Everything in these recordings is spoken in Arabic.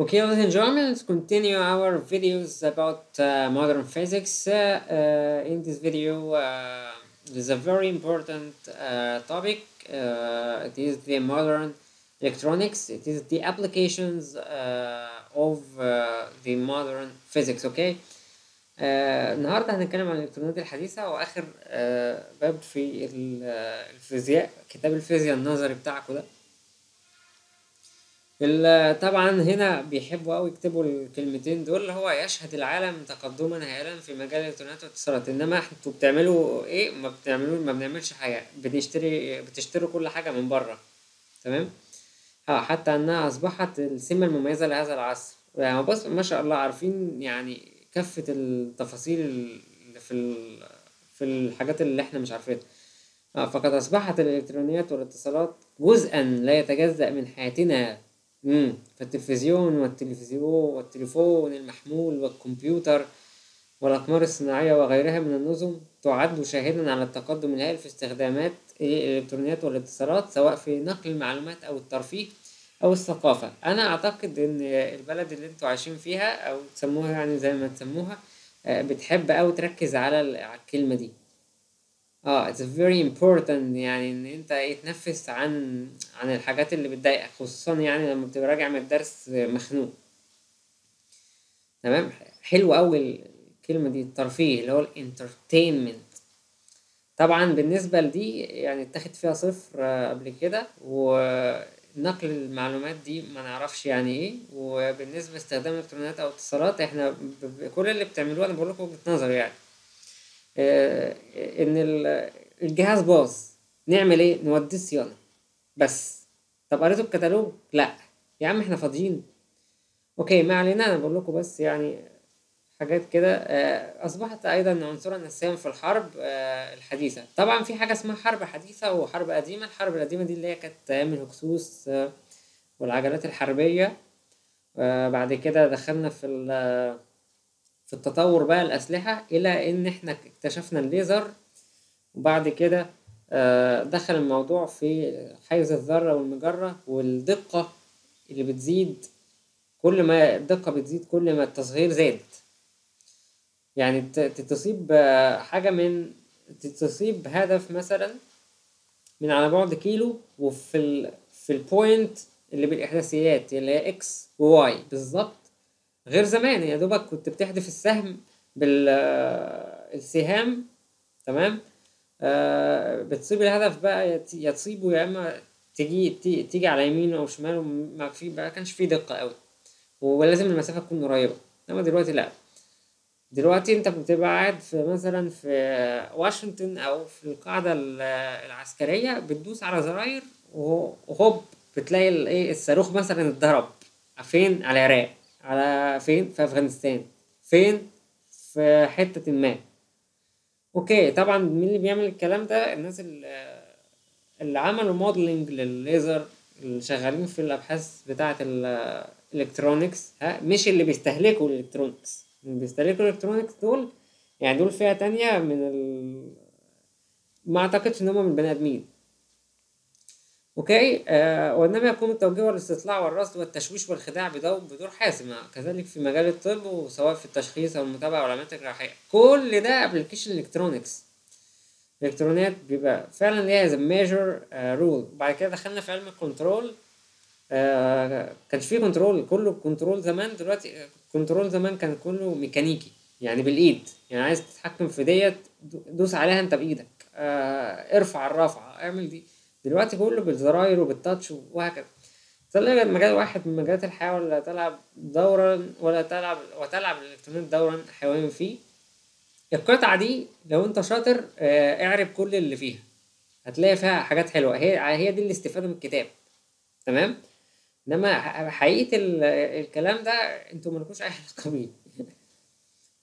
Okay, ladies and gentlemen, let's continue our videos about uh, modern physics. Uh, uh, in this video, uh, there's a very important uh, topic. Uh, it is the modern electronics. It is the applications uh, of uh, the modern physics. Okay. آه النهارده هنتكلم عن الالكترونات الحديثه واخر آه باب في ال- آه، الفيزياء كتاب الفيزياء النظري بتاعكم ده ال- طبعا هنا بيحبوا قوي يكتبوا الكلمتين دول هو يشهد العالم تقدما هائلا في مجال الالكترونات والاتصالات. إنما أنتوا بتعملوا إيه؟ ما بتعملوا ما بنعملش حاجة. بنشتري بتشتروا كل حاجة من بره. تمام؟ آه حتى إنها أصبحت السمة المميزة لهذا العصر. يعني بص ما شاء الله عارفين يعني كافة التفاصيل اللي في في الحاجات اللي إحنا مش عارفينها. آه، فقد أصبحت الإلكترونيات والاتصالات جزءا لا يتجزأ من حياتنا. مم. فالتلفزيون والتلفزيون والتليفون المحمول والكمبيوتر والأقمار الصناعية وغيرها من النظم تعد شاهدا على التقدم الهائل في استخدامات الإلكترونيات والاتصالات سواء في نقل المعلومات أو الترفيه أو الثقافة أنا أعتقد إن البلد اللي أنتوا عايشين فيها أو تسموها يعني زي ما تسموها آه، بتحب أوي تركز على الكلمة دي آه it's very important يعني إن أنت إيه تنفس عن عن الحاجات اللي بتضايقك خصوصا يعني لما بتبقى راجع من الدرس مخنوق. تمام؟ حلو قوي الكلمة دي الترفيه اللي هو الإنترتينمنت. طبعا بالنسبة لدي يعني اتاخد فيها صفر آه، قبل كده ونقل المعلومات دي ما نعرفش يعني إيه. وبالنسبة لاستخدام الالكترونيات أو اتصالات إحنا كل اللي بتعملوه أنا بقول لكم وجهة نظري يعني. آه، إن ال- الجهاز باظ. نعمل إيه؟ نوديه صيانه بس. طب قريتوا الكتالوج؟ لا. يا عم إحنا فاضيين. أوكي ما علينا. أنا بقول لكم بس يعني حاجات كده. آه، أصبحت أيضا عنصرا اساسيا في الحرب آه، الحديثة. طبعا في حاجة اسمها حرب حديثة وحرب قديمة. الحرب القديمة دي اللي هي كانت أيام الهكسوس آه، والعجلات الحربية. آه، بعد كده دخلنا في في التطور بقى الأسلحة إلى إن إحنا اكتشفنا الليزر وبعد كده آه، دخل الموضوع في حيز الذرة والمجرة والدقة اللي بتزيد كل ما الدقة بتزيد كل ما التصغير زاد. يعني تصيب حاجة من تصيب هدف مثلا من على بعد كيلو وفي ال في ال point اللي بالإحداثيات اللي هي x و y بالظبط. غير زمان يا دوبك كنت بتحدف السهم بالسهام تمام؟ آه بتصيب الهدف بقى يا تصيبه يا إما تيجي تي- تيجي على يمينه أو شماله ما في ما كانش فيه دقة قوي ولازم المسافة تكون قريبة. إنما دلوقتي لا. دلوقتي أنت بتبقى قاعد في مثلا في واشنطن أو في القاعدة ال- العسكرية بتدوس على زراير وهو- وهوب بتلاقي الايه الصاروخ مثلا اتضرب. فين؟ على العراق. على فين؟ في أفغانستان. فين؟ في حتة ما. okay طبعا مين اللي بيعمل الكلام ده؟ الناس اللي, اللي عملوا modeling للليزر اللي شغالين في الأبحاث بتاعة ال electronics ها مش اللي بيستهلكوا ال electronics اللي بيستهلكوا ال electronics دول يعني دول فئة تانية من ال... ما أعتقدش إن هم من بني آدمين. okay؟ آه وإنما يقوم التوجيه والاستطلاع والرصد والتشويش والخداع بدور حاسم. كذلك في مجال الطب وسواء في التشخيص أو المتابعة والعمليات الجراحية. كل ده application electronics الإلكترونيات بيبقى فعلا ليها زي major role بعد كده دخلنا في علم ال control. آه كانش فيه control. كله control زمان. دلوقتي control زمان كان كله ميكانيكي يعني بالإيد. يعني عايز تتحكم في ديت دو- دوس عليها أنت بإيدك. آه ارفع الرفعه اعمل دي. دلوقتي كله بالزراير وبالتاتش وهكذا. تلاقي مجال واحد من مجالات الحياة ولا تلعب دورا ولا تلعب وتلعب الإلكترونيات دورا حيواني فيه القطعة دي لو أنت شاطر آه، اعرب كل اللي فيها. هتلاقي فيها حاجات حلوة. هي هي دي الاستفادة من الكتاب. تمام؟ إنما حقيقة ال- الكلام ده أنتوا مالكوش أي علاقة بيه.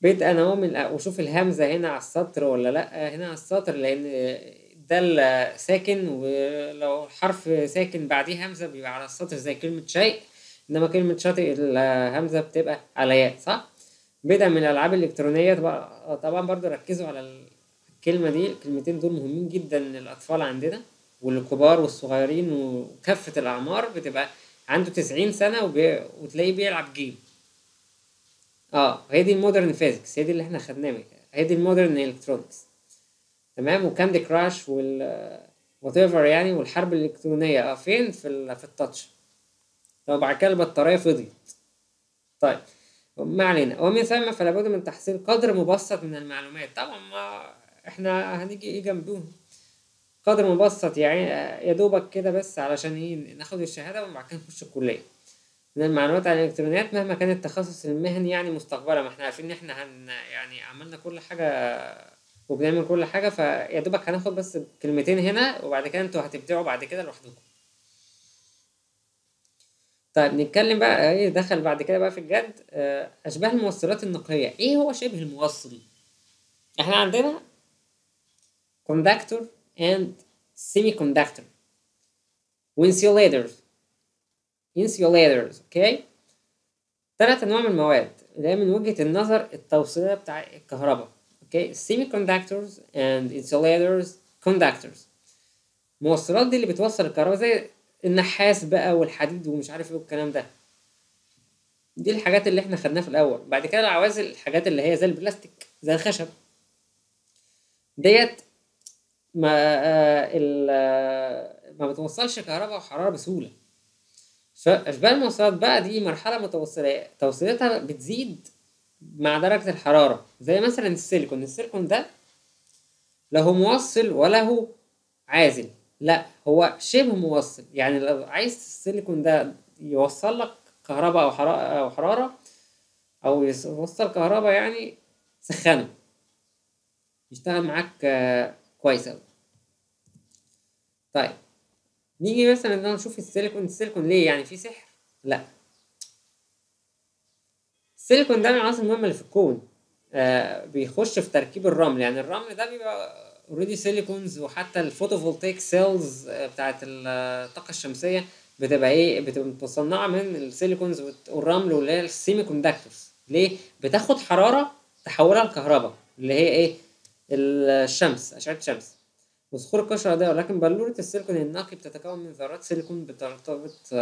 بدءا اهو من وشوف الهمزة هنا على السطر ولا لأ هنا على السطر لأن ده الساكن ولو حرف ساكن بعديه همزة بيبقى على السطر زي كلمة شيء إنما كلمة شاطئ الهمزة بتبقى على ياء صح؟ بدءا من الألعاب الإلكترونية طبعا برضو ركزوا على الكلمة دي الكلمتين دول مهمين جدا للأطفال عندنا والكبار والصغيرين وكافة الأعمار بتبقى عنده تسعين سنة وبي... وتلاقيه بيلعب game آه هي دي ال modern physics هي دي اللي إحنا خدناها هي دي ال modern electronics تمام؟ و Candy Crush وال whatever يعني والحرب الإلكترونية. آه فين؟ في. في ال touch. طب بعد كده البطارية فضيت. طيب ما علينا. ومن ثم فلا بد من تحصيل قدر مبسط من المعلومات. طبعا ما إحنا هنيجي إيه جنبهم؟ قدر مبسط يعني يا دوبك كده بس علشان إيه ناخد الشهادة وبعد كده نخش الكلية. من المعلومات عن الإلكترونيات مهما كان التخصص المهني يعني مستقبلا. ما إحنا عارفين إن إحنا هن يعني عملنا كل حاجة وبنعمل كل حاجة فيا دوبك هناخد بس كلمتين هنا وبعد كده أنتوا هتبدعوا بعد كده لوحدكم. طيب نتكلم بقى إيه دخل بعد كده بقى في الجد آه، أشباه الموصلات النقليه إيه هو شبه الموصل؟ إحنا عندنا conductor and semiconductor. وانسيوليترز insulators أوكي ثلاث أنواع من المواد هي من وجهة النظر التوصيلية بتاع الكهرباء. أوكي semiconductors and insulators conductors. الموصلات دي اللي بتوصل الكهرباء زي النحاس بقى والحديد ومش عارف إيه والكلام ده. دي الحاجات اللي إحنا خدناها في الأول. بعد كده العوازل الحاجات اللي هي زي البلاستيك زي الخشب. ديت ما آه آه ما بتوصلش كهرباء وحرارة بسهولة. فأشباه الموصلات بقى دي مرحلة متوصلة توصيلتها بتزيد مع درجة الحرارة زي مثلا السيليكون. السيليكون ده لا هو موصل ولا هو عازل. لا هو شبه موصل. يعني لو عايز السيليكون ده يوصل لك كهرباء أو حرارة أو حرارة أو يوصل كهرباء يعني سخنه. يشتغل معاك آه، كويس أوي. طيب نيجي مثلا نشوف السيليكون. السيليكون ليه يعني في سحر؟ لا. السيليكون ده من العناصر المهمة اللي في الكون. آه بيخش في تركيب الرمل. يعني الرمل ده بيبقى already silicons وحتى ال photovoltaic cells بتاعت الطاقة الشمسية بتبقى إيه؟ بتبقى متصنعة من silicons والرمل واللي هي semiconductors ليه؟ بتاخد حرارة تحولها لكهرباء اللي هي إيه؟ الشمس أشعة الشمس. وصخور القشرة ده ولكن بلورة السيليكون النقي بتتكون من ذرات سيليكون بترتبط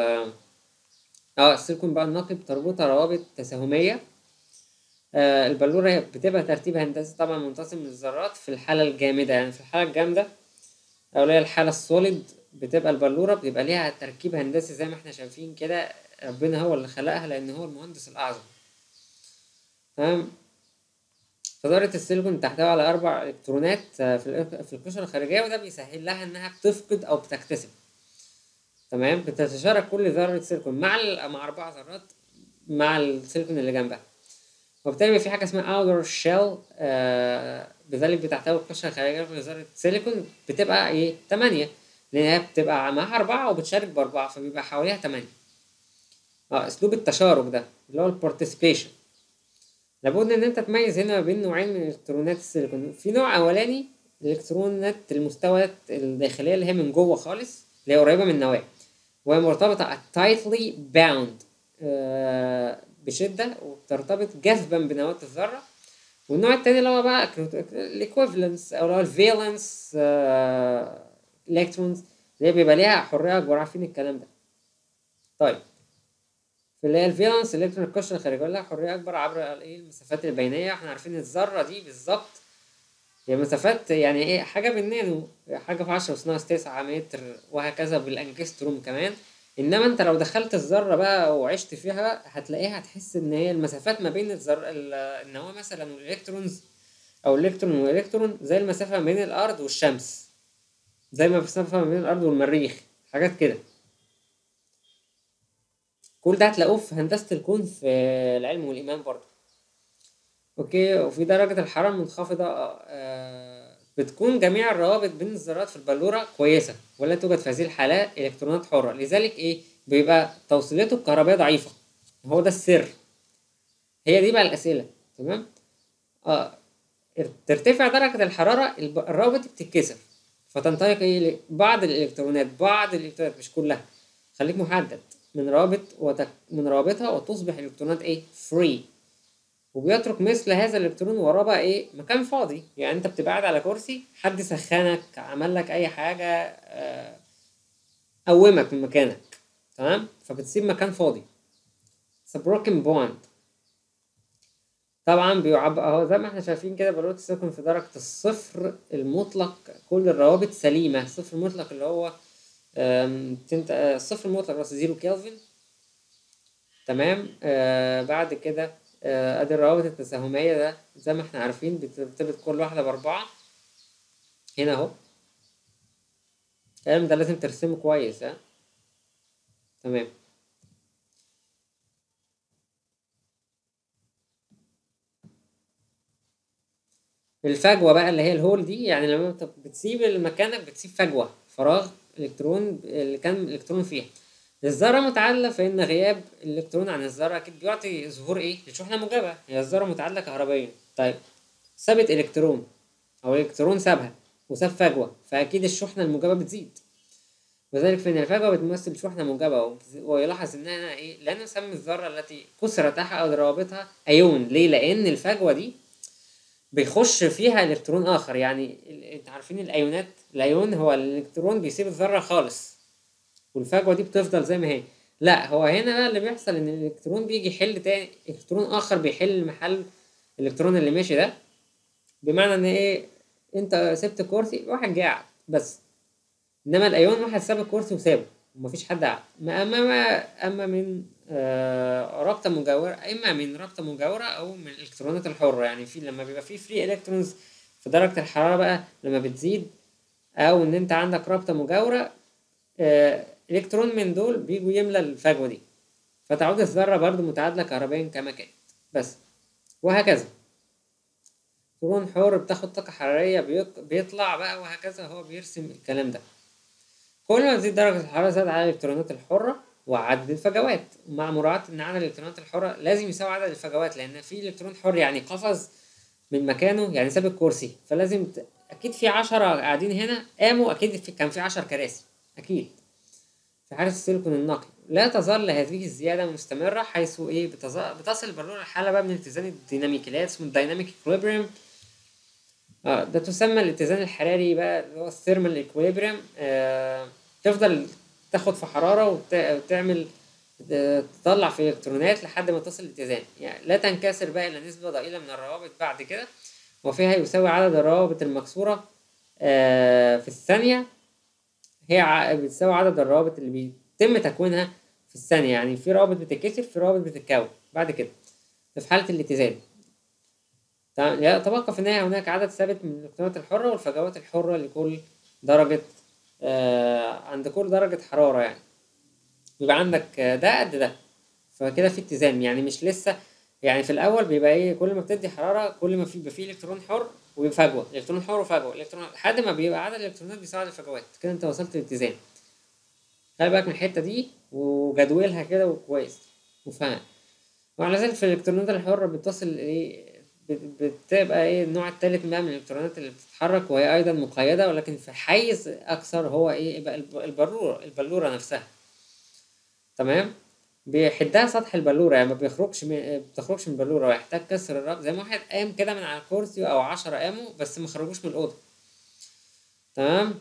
آه السيليكون بقى النقي بتربطها روابط تساهمية. آه البلورة بتبقى ترتيب هندسي طبعا منتظم من الذرات في الحالة الجامدة. يعني في الحالة الجامدة أو اللي هي الحالة السوليد بتبقى البلورة بيبقى ليها تركيب هندسي زي ما إحنا شايفين كده. ربنا هو اللي خلقها لأن هو المهندس الأعظم. تمام؟ فذرة السيليكون تحتوي على أربع إلكترونات آه، في القشرة الخارجية وده بيسهل لها إنها بتفقد أو بتكتسب. تمام؟ بتتشارك كل ذرة سيليكون مع مع أربع ذرات مع السيليكون اللي جنبها. وبالتالي في حاجة اسمها outer shell آه بذلك بتحتوي القشرة الخارجية في ذرة سيليكون بتبقى إيه؟ تمانية لأن هي بتبقى معاها أربعة وبتشارك بأربعة فبيبقى حواليها تمانية. آه أسلوب التشارك ده اللي هو البارتيسيبيشن لابد إن أنت تميز هنا ما بين نوعين من الكترونات السيليكون. في نوع أولاني الإلكترونات المستويات الداخلية اللي هي من جوه خالص اللي هي قريبة من النواه وهي مرتبطه tightly bound آه بشدة وبترتبط جذبا بنواة الذرة. والنوع التاني اللي هو بقى الايكو valence أو اللي هو ال valence electrons اللي هي بيبقى ليها حرية اكبر عارفين الكلام ده؟ طيب. في اللي هي ال valence electron القشرة الخارجية لها حرية أكبر عبر الايه المسافات البينية. إحنا عارفين الذرة دي بالظبط هي مسافات يعني إيه حاجة بالنانو حاجة في 10 ناقص 9 متر وهكذا بالانجستروم كمان. إنما أنت لو دخلت الذرة بقى وعشت فيها هتلاقيها هتحس إن هي المسافات ما بين الذر ال- النواه مثلا وال electrons أو الإلكترون والإلكترون زي المسافة ما بين الأرض والشمس زي ما المسافة ما بين الأرض والمريخ حاجات كده. كل ده هتلاقوه في هندسة الكون في العلم والإيمان برضه. أوكي وفي درجة الحرارة المنخفضة آه، بتكون جميع الروابط بين الذرات في البلورة كويسة ولا توجد في هذه الحالات إلكترونات حرة. لذلك إيه؟ بيبقى توصيلته الكهربائية ضعيفة. هو ده السر. هي دي بقى الأسئلة. تمام؟ آه ترتفع درجة الحرارة الروابط بتتكسر. فتنطلق ل- بعض الإلكترونات بعض الإلكترونات مش كلها. خليك محدد. من رابط وتك من رابطها وتصبح الالكترونات إيه؟ فري وبيترك مثل هذا الإلكترون وراه بقى إيه؟ مكان فاضي. يعني أنت بتبقى قاعد على كرسي حد سخنك عمل لك أي حاجة آه، قومك من مكانك. تمام؟ فبتسيب مكان فاضي. It's a broken bond. طبعا بيعبر أهو زي ما إحنا شايفين كده بالونة السيليكون في درجة الصفر المطلق. كل الروابط سليمة. الصفر المطلق اللي هو. آه، الصفر المطلق بس زيرو كيلفن تمام؟ آه بعد كده ادي الروابط التساهمية ده زي ما إحنا عارفين بترتبط كل واحدة بأربعة. هنا أهو. الكلام ده لازم ترسمه كويس ها. تمام. الفجوة بقى اللي هي الهول دي يعني لما بتسيب مكانك بتسيب فجوة فراغ إلكترون اللي كان الالكترون فيها. الذرة متعادلة فإن غياب الإلكترون عن الذرة أكيد بيعطي ظهور إيه؟ لشحنة موجبة هي الذرة متعادلة كهربائيا. طيب سابت إلكترون أو الإلكترون سابها وساب فجوة فأكيد الشحنة الموجبة بتزيد. وذلك فإن الفجوة بتمثل شحنة موجبة ويلاحظ إنها إيه؟ لا نسمي الذرة التي كسرت أحد روابطها أيون ليه؟ لأن الفجوة دي بيخش فيها إلكترون آخر. يعني أنت عارفين الايونات الايون هو الإلكترون بيسيب الذرة خالص. والفجوة دي بتفضل زي ما هي. لا هو هنا بقى اللي بيحصل إن الإلكترون بيجي يحل تاني إلكترون آخر بيحل محل الإلكترون اللي ماشي ده. بمعنى إن إيه؟ أنت سبت كرسي واحد جه قعد بس. إنما الأيون واحد ساب الكرسي وسابه ومفيش حد قعد. ما أما ما أما من آه رابطة مجاورة إما من رابطة مجاورة أو من الإلكترونات الحرة. يعني في لما بيبقى في free electrons في درجة الحرارة بقى لما بتزيد أو إن أنت عندك رابطة مجاورة آه الكترون من دول بيجوا يملى الفجوة دي. فتعود الذرة برضو متعادلة كهربائيا كما كانت. بس وهكذا. الكترون حر بتاخد طاقة حرارية بيطلع بقى وهكذا هو بيرسم الكلام ده. كل ما تزيد درجة الحرارة زاد عدد الإلكترونات الحرة وعدد الفجوات. مع مراعاة إن عدد الإلكترونات الحرة لازم يساوي عدد الفجوات لأن في إلكترون حر يعني قفز من مكانه يعني ساب الكرسي. فلازم ت... أكيد في عشرة قاعدين هنا قاموا أكيد في... كان في عشر كراسي. أكيد. في حالة السيليكون النقي لا تظل هذه الزيادة مستمرة حيث إيه. بتصل البلورة الحالة بقى من الاتزان الديناميكي اللي هي اسمه ال dynamic equilibrium. آه ده تسمى الاتزان الحراري بقى اللي هو ال thermal equilibrium آه تفضل تاخد في حرارة وت- وتعمل آه، تطلع في الكترونات لحد ما تصل الاتزان. يعني لا تنكسر بقى إلى نسبة ضئيلة من الروابط بعد كده. وفيها يساوي عدد الروابط المكسورة آه في الثانية. هي بتساوي عدد الروابط اللي بيتم تكوينها في الثانية. يعني في روابط بتتكسر في روابط بتتكون. بعد كده ده في حالة الاتزان. يتبقى في النهاية هناك عدد ثابت من الإلكترونات الحرة والفجوات الحرة لكل درجة آه عند كل درجة حرارة يعني. بيبقى عندك ده قد ده. فكده في اتزان. يعني مش لسه يعني في الأول بيبقى إيه كل ما بتدي حرارة كل ما في بيبقى فيه إلكترون حر وفجوة إلكترون حر وفجوة إلكترون لحد ما بيبقى عدد الإلكترونات بيساوي عدد الفجوات. كده أنت وصلت للاتزان. خلي بالك من الحتة دي وجدولها كده وكويس. وفهم وعلى ذلك في الإلكترونات الحرة بتصل بت- بتبقى إيه النوع الثالث بقى من الإلكترونات اللي بتتحرك وهي أيضا مقيدة ولكن في حيز أكثر هو إيه يبقى الب- البلوره البلورة نفسها. تمام؟ بيحدها سطح البلوره يعني ما بيخرجش من بتخرجش من البلوره ويحتاج كسر الربط زي ما واحد قام كده من على الكرسي أو عشرة قاموا بس ما خرجوش من الأوضة. تمام؟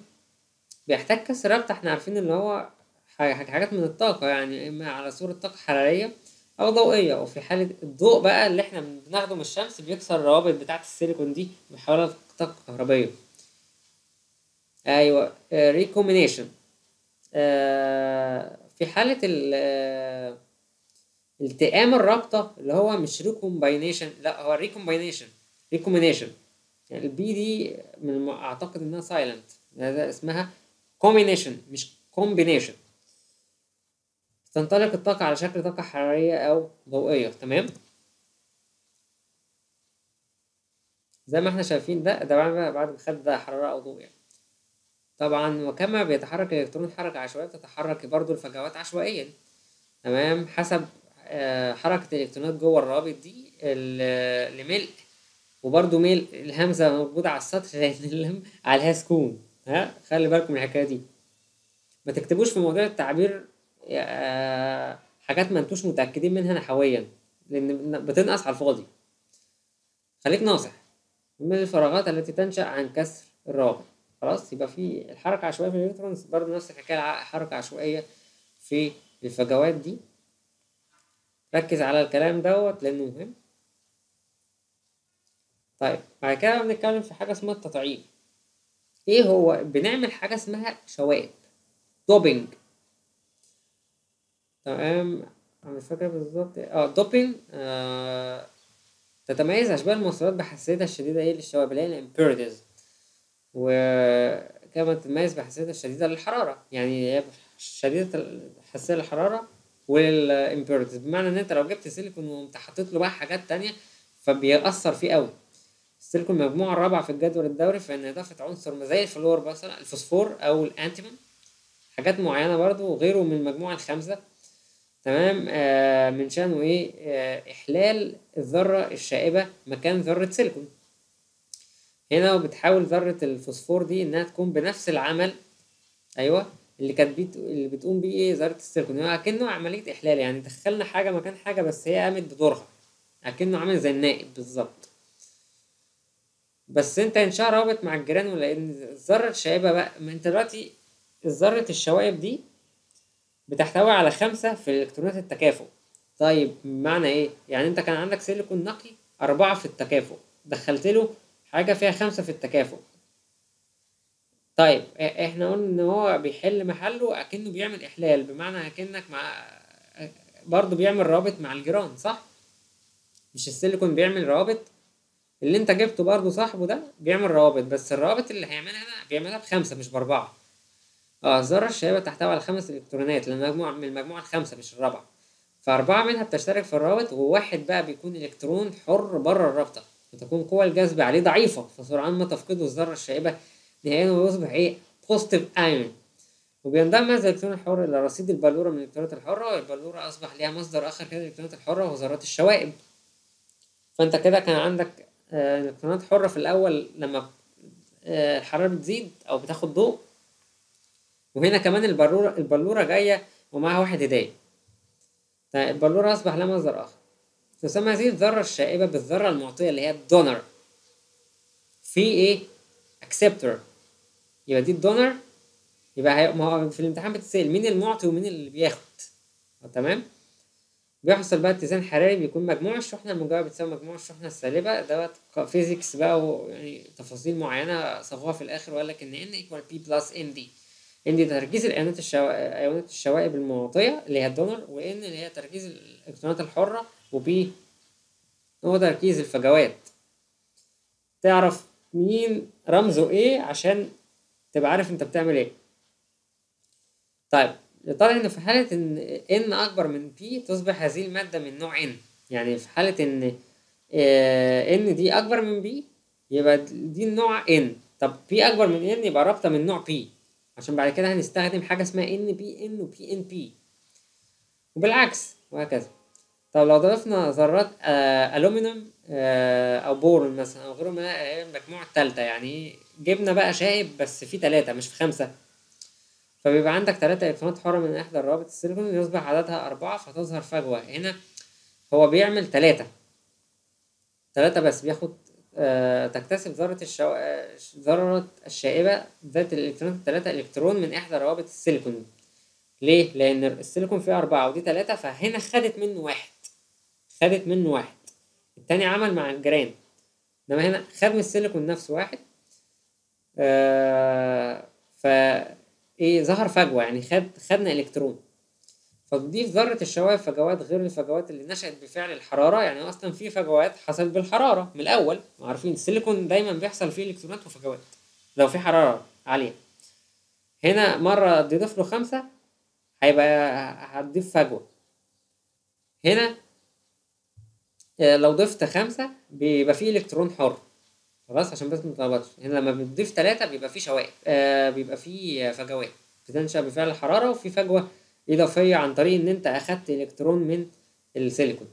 بيحتاج كسر ربط إحنا عارفين ان هو حاجات من الطاقة يعني إما على صورة طاقة حرارية أو ضوئية. وفي حالة الضوء بقى اللي إحنا بناخده من الشمس بيكسر الروابط بتاعة السيليكون دي بيحولها لطاقه كهربائية. أيوه recombination في حالة ال التئام الرابطة اللي هو مش recombination لا هو recombination recombination يعني ال B دي من أعتقد إنها silent هذا اسمها combination مش combination تنطلق الطاقة على شكل طاقة حرارية أو ضوئية. تمام؟ زي ما إحنا شايفين ده ده بعد ما خد حرارة أو ضوء يعني طبعا وكما بيتحرك الإلكترون حركة عشوائية تتحرك برضو الفجوات عشوائيا تمام؟ حسب آه، حركة الإلكترونات جوه الروابط دي لملء وبرضو ميل الهمزة موجودة على السطر لأن عليها سكون ها؟ خلي بالكم من الحكاية دي. ما تكتبوش في موضوع التعبير آه، حاجات ما انتوش متأكدين منها نحويا لأن بتنقص على الفاضي. خليك ناصح. من الفراغات التي تنشأ عن كسر الرابط. خلاص يبقى في الحركة عشوائية في الإلكترونز برضه نفس الحكاية حركة عشوائية في الفجوات دي. ركز على الكلام دوت لأنه مهم. طيب بعد كده بنتكلم في حاجة اسمها التطعيم. إيه هو؟ بنعمل حاجة اسمها شوائب. doping. تمام؟ أنا مش فاكر بالظبط. آه doping آه تتميز أشباه الموصلات بحساسيتها الشديدة إيه للشوائب اللي هي ال impurities وكما تتميز بحساسيتها الشديدة للحرارة يعني هي شديدة الحساسية للحرارة وال impurities بمعنى إن أنت لو جبت سيليكون وانت حطيت له بقى حاجات تانية فبيأثر فيه قوي. السيليكون المجموعة الرابعة في الجدول الدوري فإن إضافة عنصر زي الفلور مثلا الفوسفور أو الأنتيمون حاجات معينة برضو وغيره من المجموعة الخامسة. تمام؟ آه من شأنه إيه؟ آه إحلال الذرة الشائبة مكان ذرة سيليكون. هنا بتحاول ذرة الفوسفور دي إنها تكون بنفس العمل أيوه اللي كانت بيت... اللي بتقوم بيه إيه؟ ذرة السيليكون. يعني أكنه عملية إحلال. يعني دخلنا حاجة مكان حاجة بس هي قامت بدورها. أكنه عامل زي النائب بالظبط. بس أنت انشاء رابط مع الجيران ولان الذرة الشائبة بقى ما أنت دلوقتي ذرة الشوائب دي بتحتوي على خمسة في الكترونات التكافؤ. طيب بمعنى إيه؟ يعني أنت كان عندك سيليكون نقي أربعة في التكافؤ. دخلت له حاجة فيها خمسة في التكافؤ. طيب إحنا قلنا إن هو بيحل محله اكنه بيعمل إحلال بمعنى أكنك مع برضه بيعمل رابط مع الجيران صح؟ مش السيليكون بيعمل روابط اللي أنت جبته برضه صاحبه ده بيعمل روابط بس الروابط اللي هيعملها هنا بيعملها بخمسة مش بأربعة. آه الذرة الشائبة تحتوي على خمس إلكترونات لأن مجموعة من المجموعة الخامسة مش الرابعة. فأربعة منها بتشترك في الرابط وواحد بقى بيكون إلكترون حر بره الرابطة. وتكون قوى الجذب عليه ضعيفة فسرعان ما تفقده الذرة الشائبة نهائيا ويصبح إيه؟ بوزيتيف أيون وبينضم هذا الإلكترون الحر إلى رصيد البلورة من الإلكترونات الحرة. والبلورة أصبح ليها مصدر آخر كده للإلكترونات الحرة وهو ذرات الشوائب. فأنت كده كان عندك الإلكترونات حرة في الأول لما الحرارة بتزيد أو بتاخد ضوء. وهنا كمان البلورة البلورة جاية ومعها واحد هداية. البلورة أصبح لها مصدر آخر. تسمى هذه الذرة الشائبة بالذرة المعطية اللي هي ال donor في إيه؟ acceptor يبقى دي ال donor يبقى هي... ما هو في الامتحان بتسأل مين المعطي ومين اللي بياخد تمام؟ بيحصل بقى اتزان حراري بيكون مجموع الشحنة الموجبة بتساوي مجموع الشحنة السالبة دوت physics بقى ويعني تفاصيل معينة صفوها في الآخر وقال لك إن N equal P plus ND دي تركيز الأيونات. أيونات الشوائب المعطية اللي هي الدونر و N اللي هي تركيز الإلكترونات الحرة و P هو تركيز الفجوات. تعرف مين رمزه إيه عشان تبقى عارف أنت بتعمل إيه. طيب يطلع ان في حالة إن n أكبر من p تصبح هذه المادة من نوع n. يعني في حالة إن n دي أكبر من b يبقى دي النوع n. طب p أكبر من n يبقى رابطة من نوع p. عشان بعد كده هنستخدم حاجة اسمها n p n و p n p. وبالعكس وهكذا. طب لو ضفنا ذرات ألومنيوم أو بورون مثلا أو غيره من المجموعة التالتة يعني جبنا بقى شائب بس في تلاتة مش في خمسة. فبيبقى عندك تلاتة إلكترونات حرة من إحدى الروابط السيليكون يصبح عددها أربعة فتظهر فجوة. هنا هو بيعمل تلاتة. تلاتة بس بياخد آه تكتسب ذرة الشو... ذرة الشائبة ذات الإلكترونات التلاتة إلكترون من إحدى روابط السيليكون. ليه؟ لأن السيليكون فيه أربعة ودي تلاتة فهنا خدت منه واحد. خدت منه واحد. التاني عمل مع الجيران إنما هنا خد من السيليكون نفسه واحد. آه ف إيه ظهر فجوة يعني خد خدنا الكترون. فتضيف ذرة الشوائب فجوات غير الفجوات اللي نشأت بفعل الحرارة. يعني أصلا في فجوات حصلت بالحرارة من الأول. عارفين السيليكون دايما بيحصل فيه إلكترونات وفجوات لو في حرارة عالية. هنا مرة تضيف له خمسة هيبقى هتضيف فجوة. هنا لو ضفت خمسة بيبقى فيه إلكترون حر. خلاص عشان بس متلخبطش هنا لما بتضيف تلاتة بيبقى فيه شوائب آه بيبقى فيه فجوات. بتنشأ بفعل الحرارة وفي فجوة إضافية عن طريق إن أنت أخدت إلكترون من السيليكون.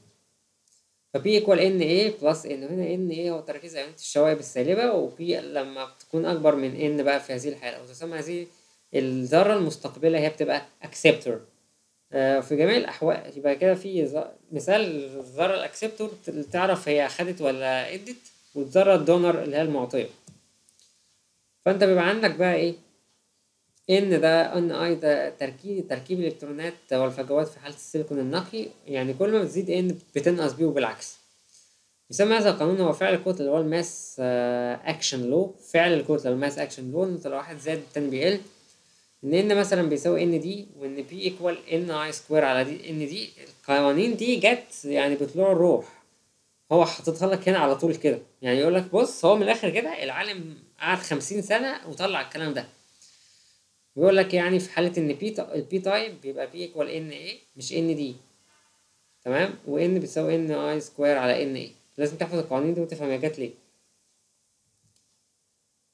ف P equal NA plus N هنا NA هو تركيز ايونات الشوائب السالبة و P لما بتكون أكبر من N بقى في هذه الحالة. وتسمى هذه الذرة المستقبلة هي بتبقى acceptor آه في جميع الأحوال. يبقى كده في مثال الذرة ال acceptor تعرف هي أخدت ولا إدت والذرة ال donor اللي هي المعطية. فأنت بيبقى عندك بقى إيه؟ إن ده NI ده تركيز تركيز الإلكترونات والفجوات في حالة السيليكون النقي. يعني كل ما بتزيد N بتنقص P وبالعكس. يسمى هذا القانون هو فعل الكتلة اللي هو ال mass action law. فعل الكتلة ال mass action law. إن لو واحد زاد التاني بيقل إن N مثلا بيساوي ND و NP equal NI square على DN دي القوانين دي جت يعني بطلوع الروح. هو حاططها لك هنا على طول كده. يعني يقول لك بص هو من الآخر كده العالم قعد خمسين سنة وطلع الكلام ده. بيقول لك يعني في حالة إن بي ال P type بيبقى P equal N A مش N D تمام؟ و N بتساوي N I square على N A لازم تحفظ القوانين دي وتفهم هي جت ليه.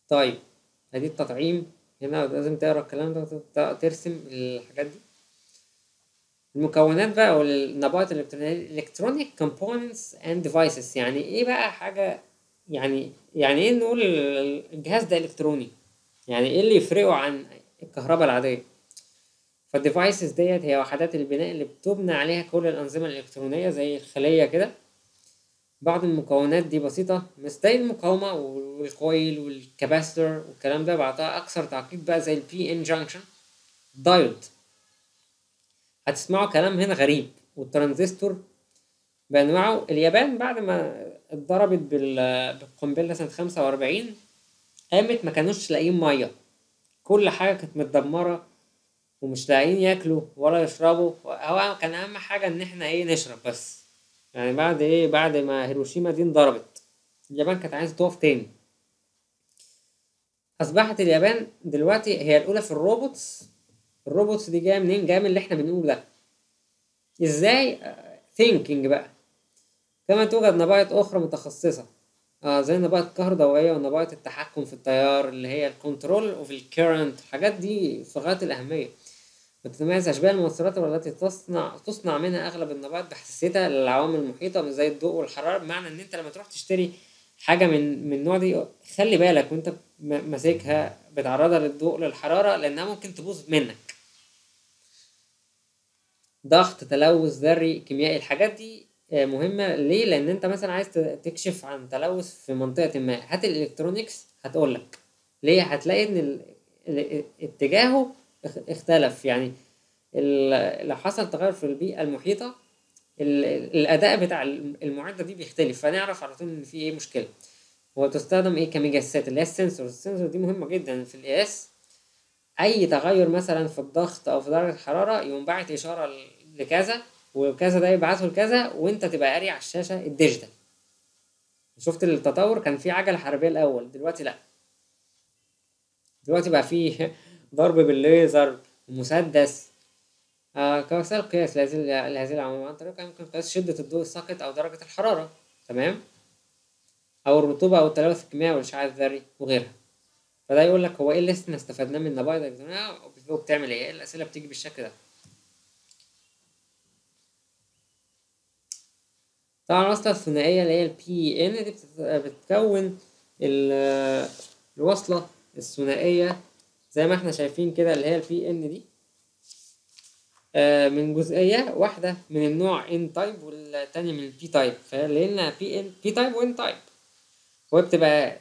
طيب أدي التطعيم. هنا لازم تقرأ الكلام ده وترسم الحاجات دي. المكونات بقى والنبائط ال electronic components and devices. يعني إيه بقى حاجة يعني يعني إيه نقول الجهاز ده إلكتروني؟ يعني إيه اللي يفرقه عن الكهرباء العادية؟ فال devices ديت هي وحدات البناء اللي بتبنى عليها كل الأنظمة الإلكترونية زي الخلية كده. بعض المكونات دي بسيطة مش زي المقاومة وال coil وال capacitor والكلام ده بعضها أكثر تعقيد بقى زي ال P N junction دايود هتسمعوا كلام هنا غريب والترانزستور بأنواعه. اليابان بعد ما اتضربت بالقنبلة سنة خمسة وأربعين قامت ما كانوش لاقيين مية. كل حاجة كانت متدمرة ومش لاقيين ياكلوا ولا يشربوا هو كان أهم حاجة إن إحنا إيه نشرب بس. يعني بعد إيه؟ بعد ما هيروشيما دي انضربت. اليابان كانت عايزة تقف تاني. أصبحت اليابان دلوقتي هي الأولى في ال robots. ال robots دي جاية منين؟ جاية من اللي إحنا بنقوله ده. إزاي؟ thinking بقى. كما توجد نبائط أخرى متخصصة. آه زي نبائط الكهربائية ونبائط التحكم في التيار اللي هي ال control of ال current الحاجات دي في غاية الأهمية. بتتميز أشباه الموصلات والتي تصنع تصنع منها أغلب النبائط بحساسيتها للعوامل المحيطة زي الضوء والحرارة بمعنى إن أنت لما تروح تشتري حاجة من من النوع دي خلي بالك وأنت ماسكها بتعرضها للضوء للحرارة لأنها ممكن تبوظ منك ضغط تلوث ذري كيميائي الحاجات دي مهمة ليه؟ لأن أنت مثلا عايز تكشف عن تلوث في منطقة ما هات الإلكترونيكس هتقولك ليه؟ هتلاقي إن اتجاهه اختلف. يعني لو حصل تغير في البيئة المحيطة الأداء بتاع المعدة دي بيختلف. فنعرف على طول إن في إيه مشكلة. وتستخدم إيه كمجسات اللي هي ال sensor. ال sensor دي مهمة جدا في القياس أي تغير مثلا في الضغط أو في درجة الحرارة يقوم باعت إشارة لكذا وكذا ده يبعته لكذا وأنت تبقى قاري على الشاشة ال digital. شفت التطور؟ كان في عجلة حربية الأول. دلوقتي لأ. دلوقتي بقى في ضرب بالليزر ومسدس آه كوسائل قياس لهذه العوامل عن طريقها يمكن قياس شدة الضوء الساقط أو درجة الحرارة تمام؟ أو الرطوبة أو التلوث الكيميائي والإشعاع الذري وغيرها. فده يقول لك هو إيه اللي إحنا استفدناه من النبائض الالكترونيه وبتعمل إيه؟ الأسئلة بتيجي بالشكل ده. طبعا الوصلة الثنائية اللي هي البي ان دي بتكون الوصلة الثنائية زي ما إحنا شايفين كده اللي هي ال P N دي. من جزئية واحدة من النوع N type والتانية من ال P type فلقينا P N P type و N type وبتبقى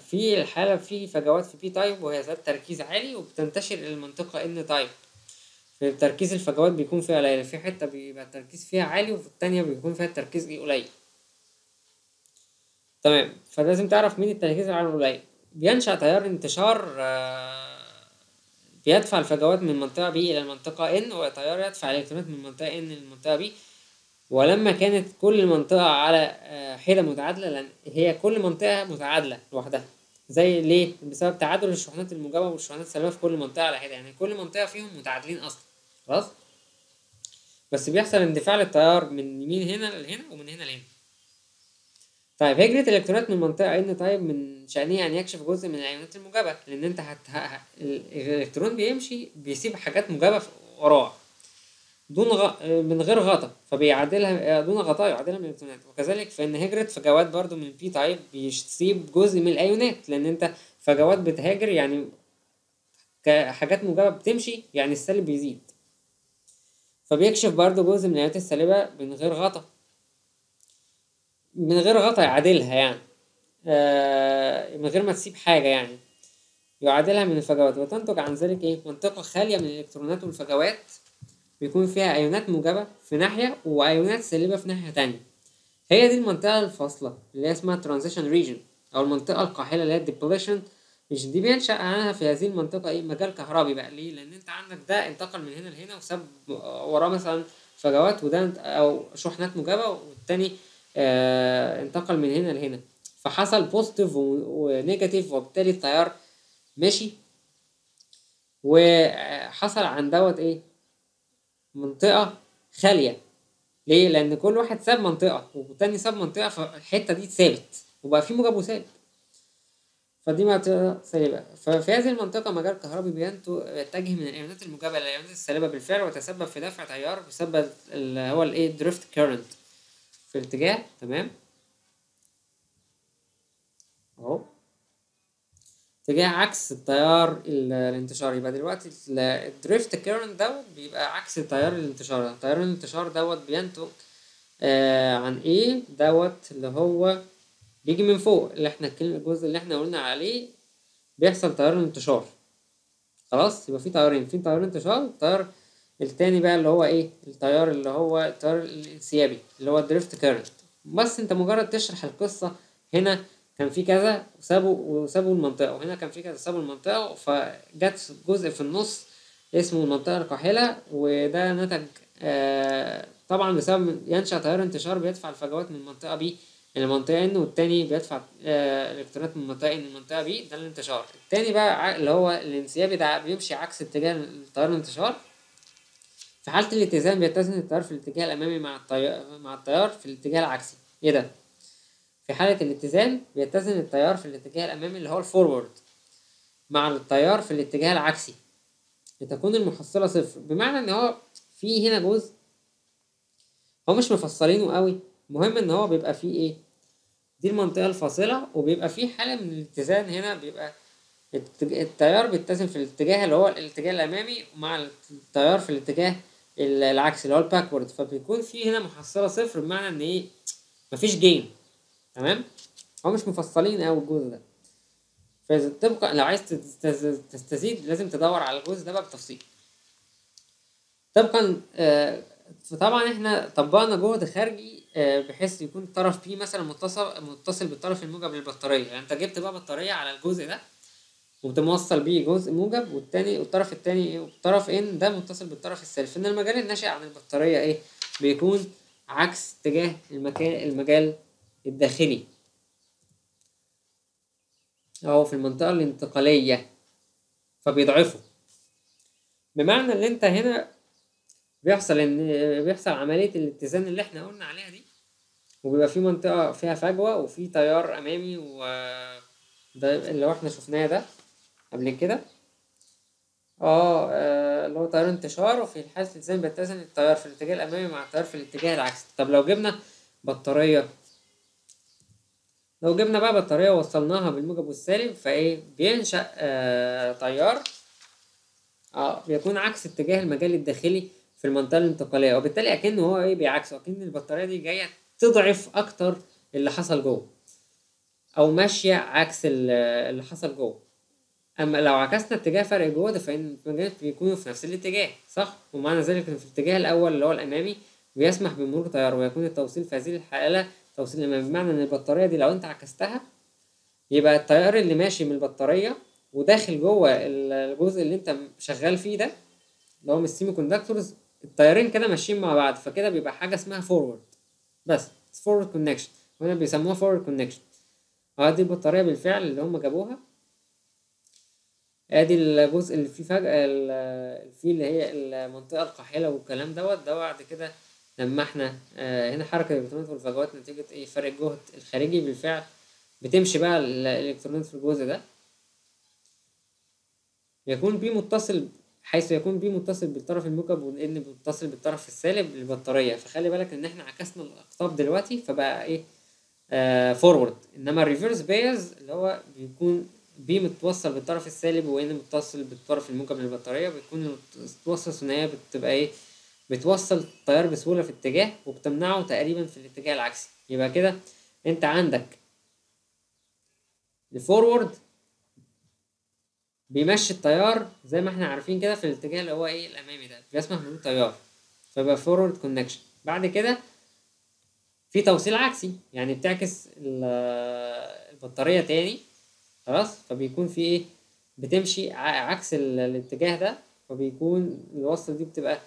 في الحالة في فجوات في P type وهي ذات تركيز عالي وبتنتشر إلى المنطقة N type تركيز الفجوات بيكون فيها قليل في حتة بيبقى التركيز فيها عالي وفي التانية بيكون فيها التركيز إيه قليل. تمام. فلازم تعرف مين التركيز العالي والقليل بينشأ تيار انتشار بيدفع الفجوات من منطقة B إلى المنطقة N وتيار يدفع الإلكترونات من منطقة N للمنطقة B ولما كانت كل منطقة على حدة متعادلة لأن هي كل منطقة متعادلة لوحدها. زي ليه؟ بسبب تعادل الشحنات الموجبة والشحنات السالبة في كل منطقة على حدة يعني كل منطقة فيهم متعادلين أصلا. خلاص؟ بس بيحصل اندفاع للتيار من يمين هنا لهنا ومن هنا لهنا. طيب هجرة الإلكترونات من منطقة N type؟ من شأنه أن يكشف جزء من الأيونات الموجبة لأن أنت هت... الإلكترون بيمشي بيسيب حاجات موجبة وراه دون غ... من غير غطا فبيعادلها دون غطاء يعادلها من الإلكترونات. وكذلك فإن هجرة فجوات برضو من ال P type بيسيب جزء من الأيونات لأن أنت فجوات بتهاجر يعني كحاجات موجبة بتمشي يعني السالب بيزيد. فبيكشف برضو جزء من الأيونات السالبة من غير غطا. من غير غطا يعادلها يعني. آه من غير ما تسيب حاجة يعني. يعادلها من الفجوات. وتنتج عن ذلك إيه؟ منطقة خالية من الإلكترونات والفجوات. بيكون فيها أيونات موجبة في ناحية وأيونات سالبة في ناحية تانية. هي دي المنطقة الفاصلة اللي هي اسمها transition region أو المنطقة القاحلة اللي هي depletion مش دي بينشأ عنها في هذه المنطقة إيه؟ مجال كهربي بقى. ليه؟ لأن أنت عندك ده انتقل من هنا لهنا وساب وراه مثلا فجوات وده أو شحنات موجبة والتاني آه انتقل من هنا لهنا. فحصل positive و negative وبالتالي التيار مشي. وحصل عن دوت إيه؟ منطقة خالية. ليه؟ لأن كل واحد ساب منطقة والتاني ساب منطقة فالحتة دي اتسابت وبقى في موجب وسالب فدي منطقة سالبة ففي هذه المنطقة مجال كهربي بينتو يتجه من الأيونات الموجبة للأيونات السالبة بالفعل ويتسبب في دفع تيار بسبب اللي هو الايه drift current في الاتجاه تمام؟ أهو. اتجاه عكس التيار ال- الانتشاري يبقى دلوقتي ال- ال drift current دوت بيبقى عكس تيار الانتشار. تيار الانتشار دوت بينتج آه عن إيه؟ دوت اللي هو بيجي من فوق اللي إحنا الجزء اللي إحنا قلنا عليه بيحصل تيار الانتشار خلاص؟ يبقى في تيارين. في تيار انتشار التيار التاني بقى اللي هو إيه؟ التيار اللي هو التيار الانسيابي اللي هو ال drift current بس أنت مجرد تشرح القصة هنا كان في كذا وسابوا وسابوا المنطقة وهنا كان في كذا سابوا المنطقة فجت جزء في النص اسمه المنطقة القاحلة وده نتج آه طبعا بسبب ينشأ تيار انتشار بيدفع الفجوات من المنطقة P إلى المنطقة N والتاني بيدفع آه الإلكترونات من المنطقة N للمنطقة P ده الانتشار. التاني بقى اللي هو الانسيابي ده بيمشي عكس اتجاه التيار الانتشار في حالة الاتزان بيتزن التيار في الاتجاه الأمامي مع التيار مع التيار في الاتجاه العكسي. إيه ده؟ في حالة الاتزان بيتزن التيار في الاتجاه الأمامي اللي هو الفورورد مع التيار في الاتجاه العكسي. لتكون المحصلة صفر. بمعنى إن هو في هنا جزء هو مش مفصلينه قوي. المهم إن هو بيبقى فيه إيه؟ دي المنطقة الفاصلة وبيبقى فيه حالة من الاتزان هنا بيبقى التيار بيتزن في الاتجاه اللي هو الاتجاه الأمامي مع التيار في الاتجاه ال- العكسي اللي هو ال backward. فبيكون في هنا محصلة صفر بمعنى إن إيه مفيش gain تمام؟ هو مش مفصلين أوي الجزء ده. فتبقى لو عايز تستز- تستزيد لازم تدور على الجزء ده بقى بتفصيل. طبقا آه، فطبعا إحنا طبقنا جهد خارجي آه، بحيث يكون الطرف P مثلا متصل متصل بالطرف الموجب للبطارية. يعني أنت جبت بقى بطارية على الجزء ده وانت موصل بيه جزء موجب والتاني والطرف التاني إيه؟ والطرف إن ده متصل بالطرف السالب فان المجال الناشئ عن البطارية إيه؟ بيكون عكس اتجاه المكان المجال الداخلي. أو في المنطقة الانتقالية فبيضعفه. بمعنى إن أنت هنا بيحصل إن بيحصل عملية الاتزان اللي إحنا قلنا عليها دي وبيبقى في منطقة فيها فجوة وفي تيار أمامي و ده اللي إحنا شفناه ده. قبل كده؟ آه آه، اللي هو تيار انتشار وفي حالة الاتزان بيتزن التيار في الاتجاه الأمامي مع التيار في الاتجاه العكسي. طب لو جبنا بطارية لو جبنا بقى بطارية ووصلناها بالموجب والسالب فإيه؟ بينشأ آه تيار آه بيكون عكس اتجاه المجال الداخلي في المنطقة الانتقالية. وبالتالي أكنه هو إيه؟ بيعكسه. أكن البطارية دي جاية تضعف أكتر اللي حصل جوه أو ماشية عكس ال- اللي حصل جوه. أما لو عكسنا اتجاه فرق الجهد فإن المجالات بيكونوا في نفس الاتجاه صح؟ ومعنى ذلك إن في الاتجاه الأول اللي هو الأمامي بيسمح بمرور تيار ويكون التوصيل في هذه الحالة توصيل أمامي بمعنى إن البطارية دي لو أنت عكستها يبقى التيار اللي ماشي من البطارية وداخل جوه ال- الجزء اللي أنت شغال فيه ده اللي هو من السيمي كوندكتورز التيارين كده ماشيين مع بعض فكده بيبقى حاجة اسمها forward بس forward connection وهنا بيسموها forward connection آه دي البطارية بالفعل اللي هم جابوها. ادي الجزء اللي فيه فجوة فيه اللي هي المنطقة القاحلة والكلام دوت. ده بعد كده لما إحنا آه، هنا حركة الإلكترونات والفجوات نتيجة إيه؟ فرق الجهد الخارجي بالفعل. بتمشي بقى ال- الإلكترونات في الجزء ده. يكون بي متصل حيث يكون بي متصل بالطرف الموجب وان متصل بالطرف السالب للبطارية. فخلي بالك إن إحنا عكسنا الأقطاب دلوقتي فبقى إيه؟ forward إنما ال reverse bias اللي هو بيكون بي متوصل بالطرف السالب وان متصل بالطرف الموجب للبطارية بيكون متوصل ثنائيه بتبقى إيه؟ بتوصل التيار بسهولة في اتجاه وبتمنعه تقريبا في الاتجاه العكسي. يبقى كده أنت عندك ال forward بيمشي التيار زي ما إحنا عارفين كده في الاتجاه اللي هو إيه؟ الأمامي ده بيسمح مرور تيار. فيبقى forward connection بعد كده في توصيل عكسي يعني بتعكس ال- البطارية تاني. خلاص؟ فبيكون في إيه؟ بتمشي عكس ال- الاتجاه ده فبيكون الوصلة دي بتبقى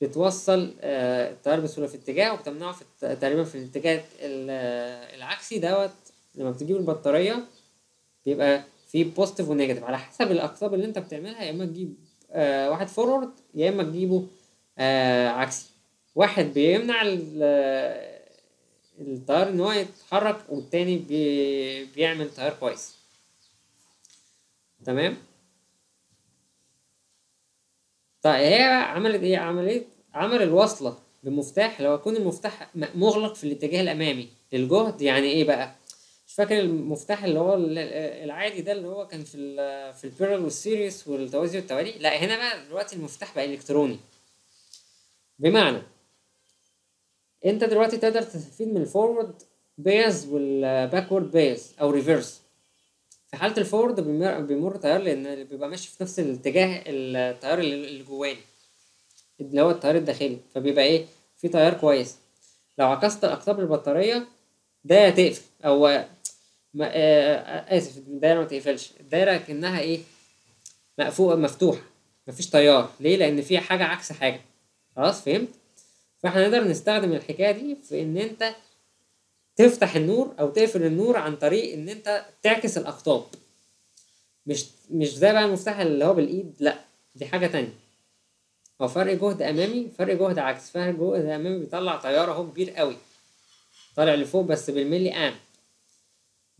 بتوصل آه، التيار بسهولة في اتجاه وبتمنعه في تقريبا في الاتجاه ال- العكسي دوت. لما بتجيب البطارية بيبقى في positive و negative على حسب الأقطاب اللي أنت بتعملها يا إما تجيب آه واحد forward يا إما تجيبه آه عكسي. واحد بيمنع ال- التيار إن هو يتحرك والتاني بي بيعمل تيار كويس. تمام؟ طيب هي عملت إيه؟ عملت عمل الوصلة بمفتاح لو يكون المفتاح مغلق في الاتجاه الأمامي للجهد يعني إيه بقى؟ مش فاكر المفتاح اللي هو ال- ال- العادي ده اللي هو كان في ال في ال parallel وال series والتوازي والتوالي لا هنا بقى دلوقتي المفتاح بقى إلكتروني. بمعنى أنت دلوقتي تقدر تستفيد من ال forward bias وال backward bias أو reverse في حالة الفورد بيمر, بيمر تيار لأن بيبقى ماشي في نفس الاتجاه التيار اللي جواني اللي هو التيار الداخلي. فبيبقى إيه؟ في تيار كويس. لو عكست أقطاب البطارية دايرة تقفل. أو ما آه آسف الدايرة ما تقفلش. الدايرة كأنها إيه؟ مقفوقة مفتوحة. مفيش تيار. ليه؟ لأن فيها حاجة عكس حاجة. خلاص فهمت؟ فإحنا نقدر نستخدم الحكاية دي في إن أنت تفتح النور أو تقفل النور عن طريق إن أنت تعكس الأقطاب. مش مش زي بقى المفتاح اللي هو بالإيد لأ دي حاجة تانية. هو فرق جهد أمامي فرق جهد عكس. فرق جهد أمامي بيطلع تيار أهو كبير قوي. طالع لفوق بس بالملي امب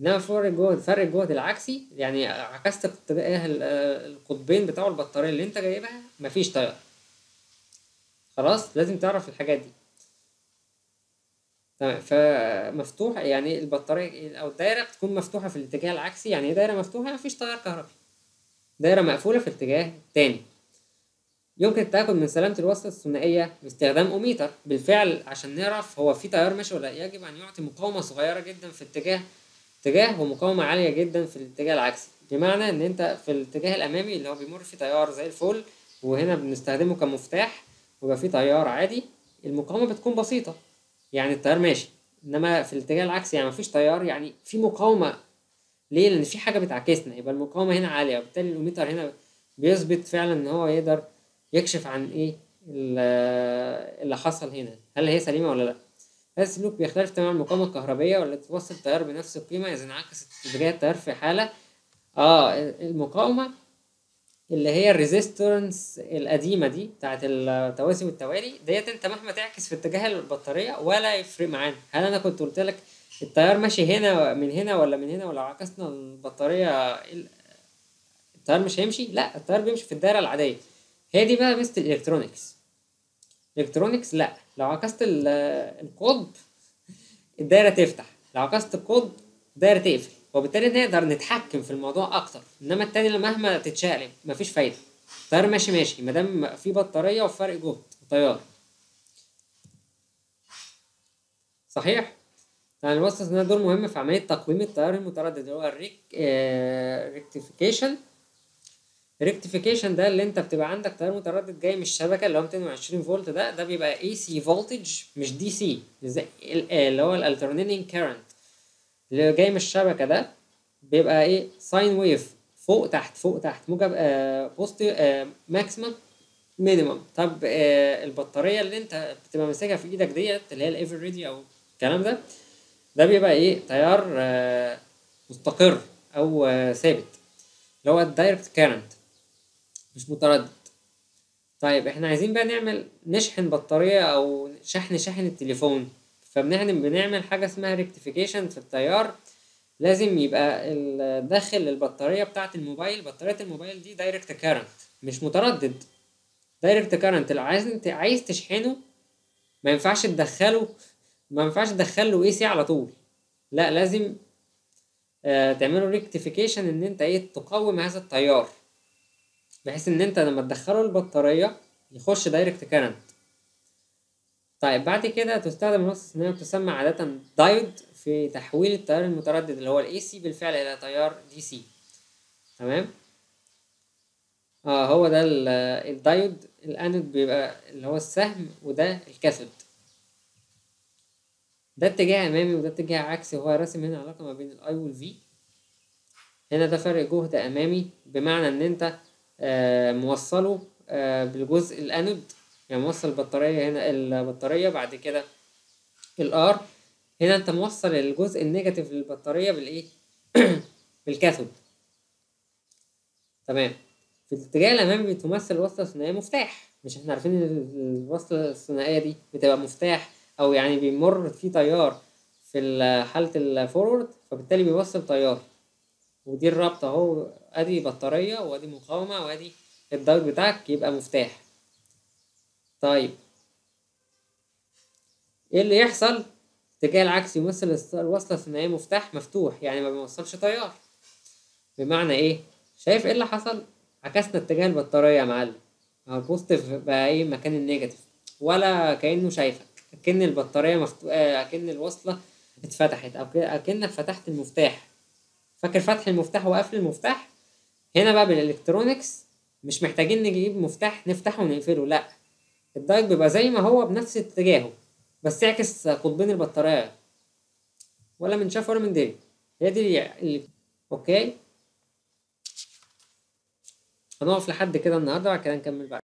إنما فرق جهد فرق الجهد العكسي يعني عكست القطبين بتوع البطارية اللي أنت جايبها مفيش تيار خلاص لازم تعرف الحاجات دي. تمام فمفتوح يعني البطارية أو الدايرة بتكون مفتوحة في الاتجاه العكسي. يعني دايرة مفتوحة مفيش تيار كهربي. دايرة مقفولة في اتجاه تاني. يمكن التأكد من سلامة الوصلة الثنائية باستخدام أوميتر. بالفعل عشان نعرف هو في تيار ماشي ولا يجب أن يعطي مقاومة صغيرة جدا في اتجاه اتجاه ومقاومة عالية جدا في الاتجاه العكسي. بمعنى إن أنت في الاتجاه الأمامي اللي هو بيمر فيه تيار زي الفل وهنا بنستخدمه كمفتاح ويبقى فيه تيار عادي المقاومة بتكون بسيطة. يعني التيار ماشي إنما في الاتجاه العكسي يعني مفيش تيار يعني في مقاومة. ليه؟ لأن في حاجة بتعكسنا يبقى المقاومة هنا عالية وبالتالي ال ohmmeter هنا بيثبت فعلا إن هو يقدر يكشف عن إيه ال- اللي حصل هنا. هل هي سليمة ولا لأ؟ هذا السلوك بيختلف تماما عن المقاومة الكهربيه والتي توصل التيار بنفس القيمة إذا انعكست اتجاه التيار في حالة. آه المقاومة اللي هي ال resistance القديمة دي بتاعت التوازي والتوالي ديت انت مهما تعكس في اتجاه البطارية ولا يفرق معانا. هل أنا كنت قلت لك التيار ماشي هنا من هنا ولا من هنا ولو عكسنا البطارية ال- التيار مش هيمشي؟ لا التيار بيمشي في الدايرة العادية. هي دي بقى ميزة ال electronics ال electronics لا لو عكست ال- القطب الدايرة تفتح لو عكست القطب الدايرة تقفل. وبالتالي نقدر نتحكم في الموضوع أكتر. إنما التاني مهما تتشقلب مفيش فايدة. التيار ماشي ماشي ما دام في بطارية وفرق جهد وتيار صحيح؟ يعني الوسط ده دور مهم في عملية تقويم التيار المتردد اللي هو ال rec rectification ال rectification ده اللي انت بتبقى عندك تيار متردد جاي من الشبكة اللي هو 220 فولت ده ده بيبقى AC voltage مش DC اللي هو ال alternating current اللي جاي من الشبكة ده بيبقى إيه؟ sine wave فوق تحت فوق تحت. موجب آه positive آه maximum minimum طب آه البطارية اللي أنت بتبقى ماسكها في إيدك ديت اللي هي ال Eveready أو الكلام ده ده بيبقى إيه؟ تيار آه مستقر أو آه ثابت. اللي هو ال direct current مش متردد. طيب إحنا عايزين بقى نعمل نشحن بطارية أو شحن شاحن التليفون. فبنعمل بنعمل حاجة اسمها rectification في التيار. لازم يبقى داخل البطارية بتاعة الموبايل بطارية الموبايل دي direct current مش متردد. direct current لو عايز انت عايز تشحنه ما ينفعش تدخله ما ينفعش تدخله AC على طول. لا لازم آه تعمله rectification إن أنت إيه تقوم هذا التيار. بحيث إن أنت لما تدخله البطارية يخش direct current طيب بعد كده تستخدم الوصلة الثنائية وتسمى عادة دايود في تحويل التيار المتردد اللي هو ال AC بالفعل إلى تيار DC تمام؟ آه هو ده ال- ال diode ال anode بيبقى اللي هو السهم وده ال cathode ده اتجاه أمامي وده اتجاه عكسي هو راسم هنا علاقة ما بين ال I وال V هنا ده فرق جهد أمامي بمعنى إن أنت آه موصله آه بالجزء الانود يعني موصل البطارية هنا البطارية بعد كده ال R هنا انت موصل الجزء ال negative للبطارية بالإيه؟ بال cathode. تمام. في الاتجاه الأمامي بتمثل الوصلة الثنائية مفتاح. مش إحنا عارفين إن الوصلة الثنائية دي بتبقى مفتاح أو يعني بيمر فيه تيار في ال- حالة ال forward فبالتالي بيوصل تيار. ودي الرابطة أهو. أدي بطارية وأدي مقاومة وأدي الدايود بتاعك يبقى مفتاح. طيب. إيه اللي يحصل؟ الاتجاه العكسي يمثل الوصلة الثنائية مفتاح مفتوح يعني ما بيوصلش تيار بمعنى إيه؟ شايف إيه اللي حصل؟ عكسنا اتجاه البطارية يا معلم. اهو ال positive بقى إيه؟ مكان ال negative. ولا كأنه شايفك. أكن البطارية مفتوحة أكن الوصلة اتفتحت. أو كده أكنك فتحت المفتاح. فاكر فتح المفتاح وقفل المفتاح؟ هنا بقى بال electronics مش محتاجين نجيب مفتاح نفتحه ونقفله لأ. الدايت بيبقى زي ما هو بنفس اتجاهه بس يعكس قطبين البطارية. ولا من شاف ولا من دري هي دي اللي okay؟ هنقف لحد كده النهارده وبعد كده نكمل بعد.